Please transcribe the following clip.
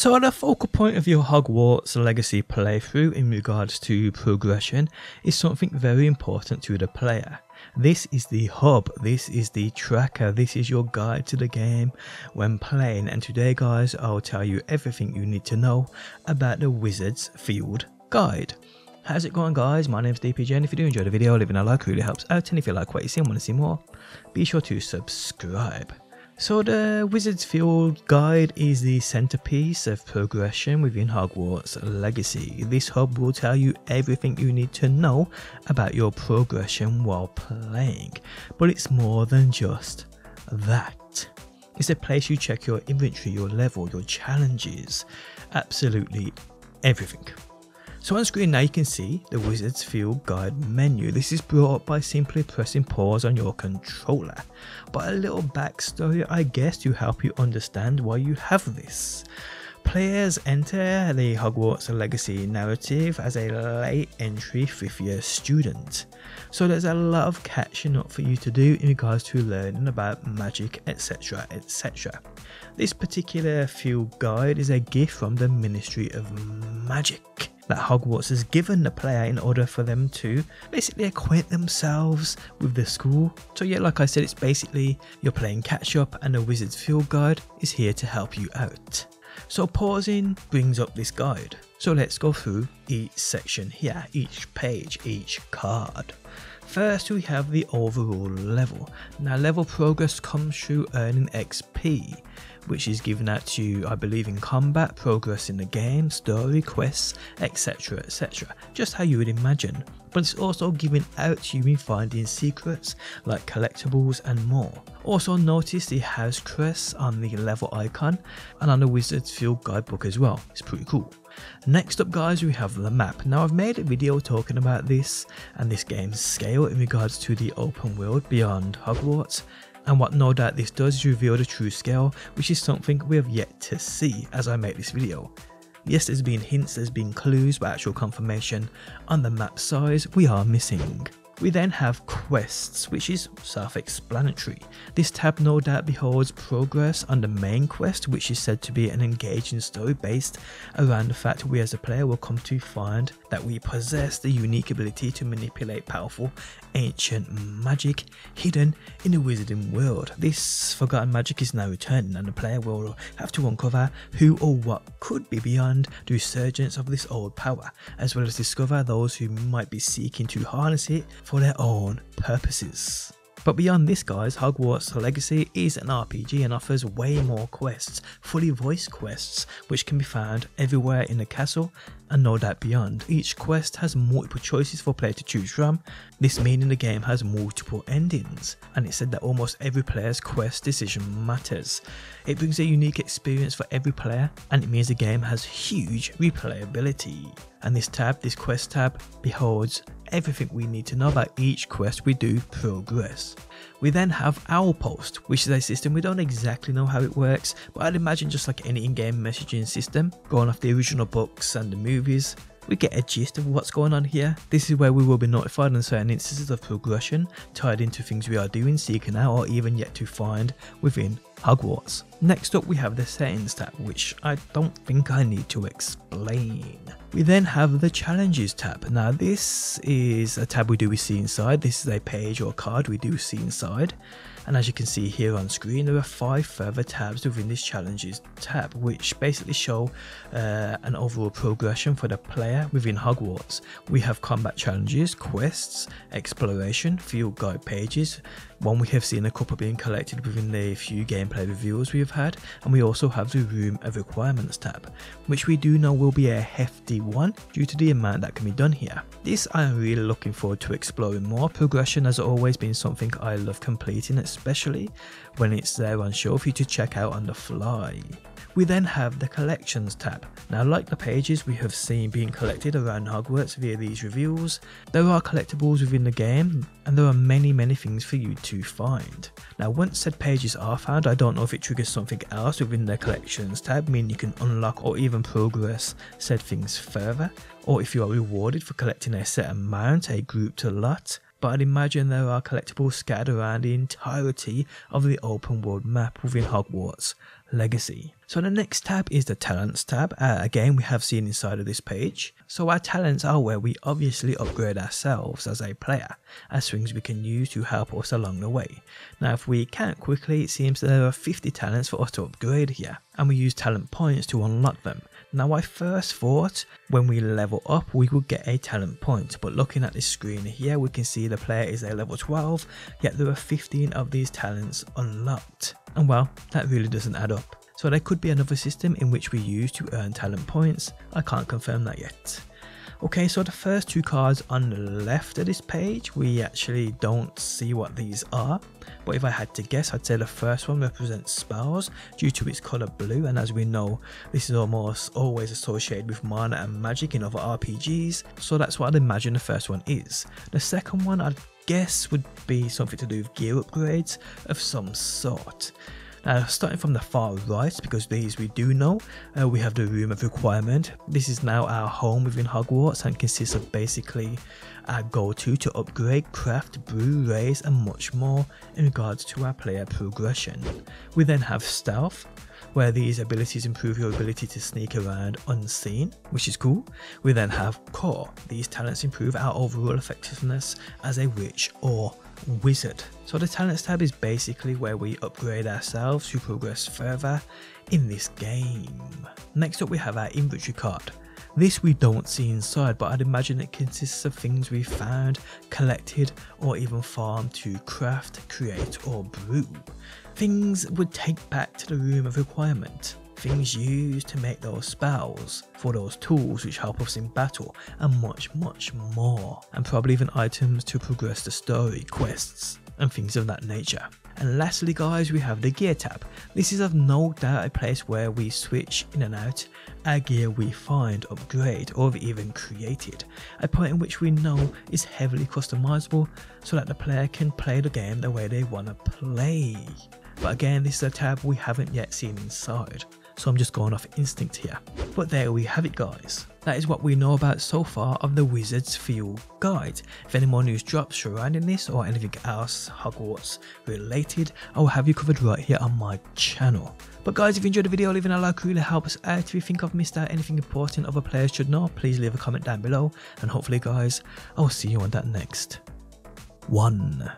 So the focal point of your Hogwarts Legacy playthrough in regards to progression is something very important to the player. This is the hub, this is the tracker, this is your guide to the game when playing and today guys I'll tell you everything you need to know about the Wizards Field Guide. How's it going guys? My name's DPJ and if you do enjoy the video, leaving a like really helps out and if you like what you see and want to see more, be sure to subscribe. So the Wizard's Field Guide is the centerpiece of progression within Hogwarts Legacy. This hub will tell you everything you need to know about your progression while playing, but it's more than just that. It's a place you check your inventory, your level, your challenges, absolutely everything. So on screen now you can see the Wizard's Field Guide menu. This is brought up by simply pressing pause on your controller. But a little backstory I guess to help you understand why you have this. Players enter the Hogwarts Legacy narrative as a late entry 5th year student. So there's a lot of catching up for you to do in regards to learning about magic etc etc. This particular field guide is a gift from the Ministry of Magic that Hogwarts has given the player in order for them to basically acquaint themselves with the school. So yeah, like I said, it's basically you're playing catch up and the Wizard's Field Guide is here to help you out. So pausing brings up this guide. So let's go through each section here, each page, each card. First we have the overall level. Now level progress comes through earning XP which is given out to you, I believe, in combat, progress in the game, story, quests, etc. etc. Just how you would imagine. But it's also given out to you in finding secrets like collectibles and more. Also notice the house crest on the level icon and on the Wizard's Field guidebook as well. It's pretty cool. Next up guys we have the map. Now I've made a video talking about this and this game's scale in regards to the open world beyond Hogwarts and what no doubt this does is reveal the true scale, which is something we have yet to see as I make this video. Yes, there's been hints, there's been clues, but actual confirmation on the map size we are missing. We then have quests, which is self-explanatory. This tab no doubt beholds progress on the main quest, which is said to be an engaging story based around the fact we as a player will come to find that we possess the unique ability to manipulate powerful ancient magic hidden in the wizarding world. This forgotten magic is now returning and the player will have to uncover who or what could be beyond the resurgence of this old power, as well as discover those who might be seeking to harness it for their own purposes. But beyond this guys, Hogwarts Legacy is an RPG and offers way more quests, fully voiced quests, which can be found everywhere in the castle and no doubt beyond. Each quest has multiple choices for player to choose from, this meaning the game has multiple endings, and it said that almost every player's quest decision matters. It brings a unique experience for every player, and it means the game has huge replayability. And this tab, this quest tab, beholds everything we need to know about each quest we do progress. We then have Owlpost, which is a system. We don't exactly know how it works, but I'd imagine just like any in-game messaging system, going off the original books and the movies, we get a gist of what's going on here. This is where we will be notified on certain instances of progression tied into things we are doing, seeking out, or even yet to find within Hogwarts. Next up we have the settings tab, which I don't think I need to explain. We then have the challenges tab. Now this is a tab we do see inside. This is a page or card we do see inside. And as you can see here on screen, there are five further tabs within this challenges tab, which basically show uh, an overall progression for the player within Hogwarts. We have combat challenges, quests, exploration, field guide pages, one we have seen a couple being collected within the few gameplay reviews we have had, and we also have the Room of Requirements tab, which we do know will be a hefty one due to the amount that can be done here. This I am really looking forward to exploring more. Progression has always been something I love completing, especially when it's there on show for you to check out on the fly. We then have the collections tab. Now like the pages we have seen being collected around Hogwarts via these reviews, there are collectibles within the game and there are many many things for you to find. Now once said pages are found, I don't know if it triggers something else within the collections tab, meaning you can unlock or even progress said things further, or if you are rewarded for collecting a set amount, a grouped a lot, but I'd imagine there are collectibles scattered around the entirety of the open world map within Hogwarts Legacy. So the next tab is the talents tab. Uh, again, we have seen inside of this page. So our talents are where we obviously upgrade ourselves as a player, as things we can use to help us along the way. Now if we count quickly, it seems there are 50 talents for us to upgrade here, and we use talent points to unlock them. Now I first thought when we level up we would get a talent point but looking at this screen here we can see the player is a level 12 yet there are 15 of these talents unlocked and well that really doesn't add up. So there could be another system in which we use to earn talent points, I can't confirm that yet. Okay, so the first two cards on the left of this page, we actually don't see what these are. But if I had to guess, I'd say the first one represents spells due to its colour blue. And as we know, this is almost always associated with mana and magic in other RPGs. So that's what I'd imagine the first one is. The second one I'd guess would be something to do with gear upgrades of some sort. Now starting from the far right, because these we do know, uh, we have the Room of Requirement. This is now our home within Hogwarts and consists of basically our go-to to upgrade, craft, brew, raise and much more in regards to our player progression. We then have Stealth, where these abilities improve your ability to sneak around unseen, which is cool. We then have Core. These talents improve our overall effectiveness as a witch or wizard. So the talents tab is basically where we upgrade ourselves to progress further in this game. Next up we have our inventory card. This we don't see inside but I'd imagine it consists of things we found, collected or even farmed to craft, create or brew. Things would take back to the room of requirement things used to make those spells, for those tools which help us in battle, and much, much more. And probably even items to progress the story, quests, and things of that nature. And lastly guys, we have the gear tab. This is of no doubt a place where we switch in and out our gear we find, upgrade, or even created. A point in which we know is heavily customizable so that the player can play the game the way they want to play. But again, this is a tab we haven't yet seen inside so I'm just going off instinct here. But there we have it guys. That is what we know about so far of the Wizard's Field Guide. If any more news drops surrounding this or anything else Hogwarts related, I will have you covered right here on my channel. But guys, if you enjoyed the video, leaving a like really helps us out. If you think I've missed out anything important other players should know, please leave a comment down below. And hopefully guys, I will see you on that next one.